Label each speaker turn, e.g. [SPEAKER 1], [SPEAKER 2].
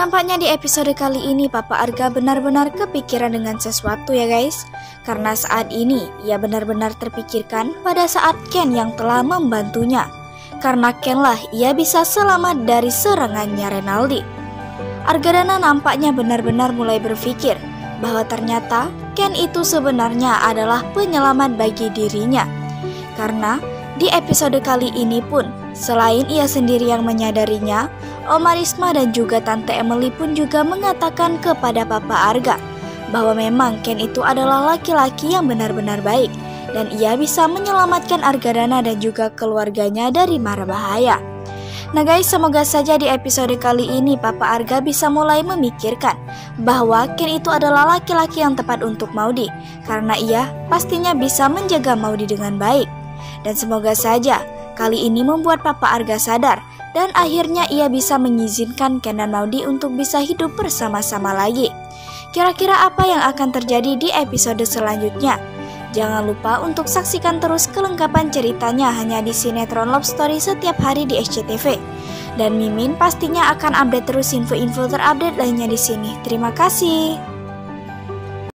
[SPEAKER 1] Nampaknya di episode kali ini Papa Arga benar-benar kepikiran dengan sesuatu ya guys. Karena saat ini ia benar-benar terpikirkan pada saat Ken yang telah membantunya. Karena Ken lah ia bisa selamat dari serangannya Renaldi. Argadana nampaknya benar-benar mulai berpikir bahwa ternyata Ken itu sebenarnya adalah penyelamat bagi dirinya. Karena di episode kali ini pun Selain ia sendiri yang menyadarinya, Oma Risma dan juga Tante Emily pun juga mengatakan kepada Papa Arga bahwa memang Ken itu adalah laki-laki yang benar-benar baik dan ia bisa menyelamatkan Argadana dan juga keluarganya dari mara bahaya. Nah guys, semoga saja di episode kali ini Papa Arga bisa mulai memikirkan bahwa Ken itu adalah laki-laki yang tepat untuk Maudi karena ia pastinya bisa menjaga Maudi dengan baik. Dan semoga saja Kali ini membuat Papa Arga sadar dan akhirnya ia bisa mengizinkan Ken dan Maudi untuk bisa hidup bersama-sama lagi. Kira-kira apa yang akan terjadi di episode selanjutnya? Jangan lupa untuk saksikan terus kelengkapan ceritanya hanya di sinetron Love Story setiap hari di SCTV. Dan Mimin pastinya akan update terus info-info terupdate lainnya di sini. Terima kasih.